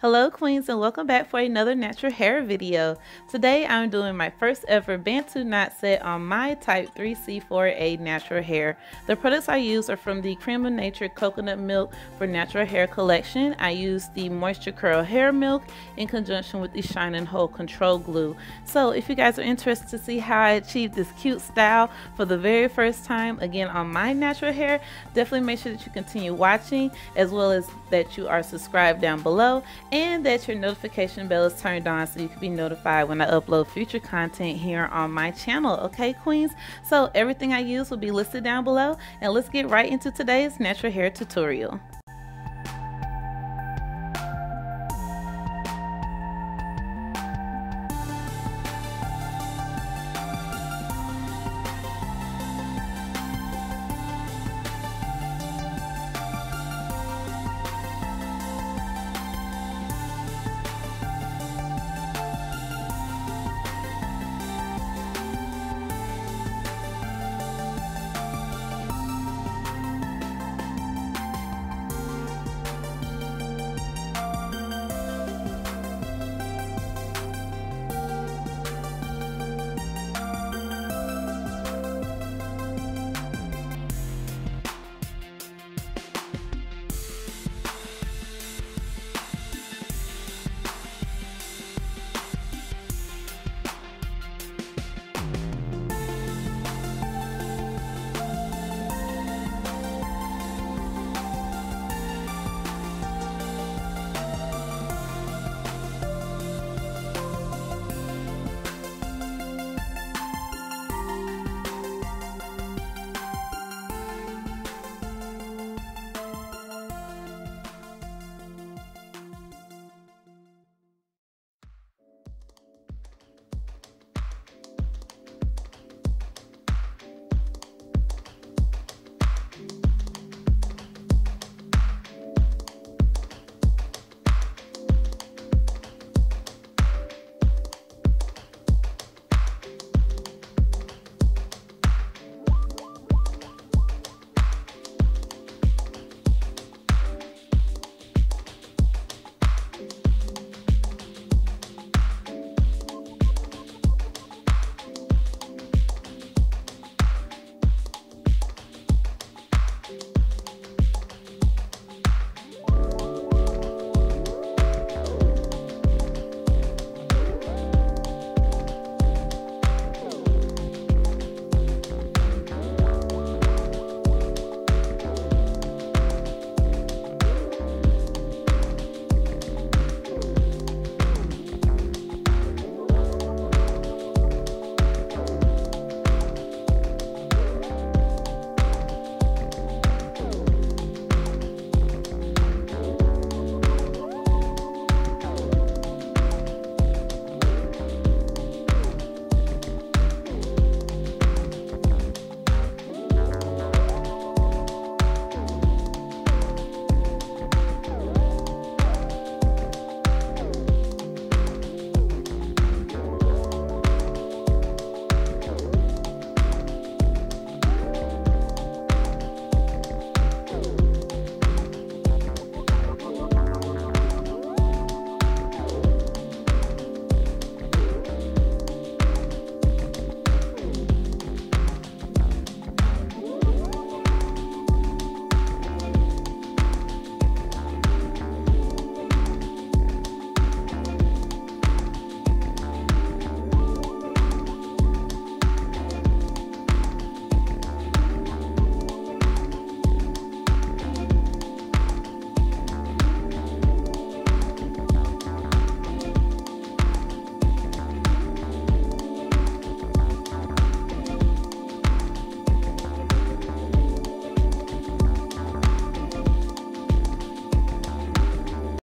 Hello queens and welcome back for another natural hair video. Today I'm doing my first ever Bantu knot set on my type 3C4A natural hair. The products I use are from the Cream of Nature Coconut Milk for Natural Hair collection. I use the Moisture Curl Hair Milk in conjunction with the Shine and Hold Control Glue. So if you guys are interested to see how I achieved this cute style for the very first time again on my natural hair, definitely make sure that you continue watching as well as that you are subscribed down below and that your notification bell is turned on so you can be notified when I upload future content here on my channel. Okay, queens? So everything I use will be listed down below and let's get right into today's natural hair tutorial.